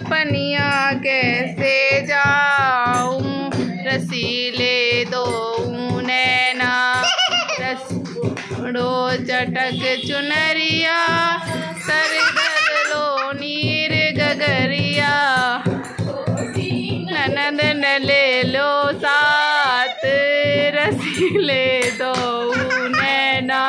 पनिया कैसे जाऊँ? रसीले दो नैना। रसड़ो चटक चुनरिया। सर लो नीर गगरिया। ननद न ले लो साथ रसीले दो नैना।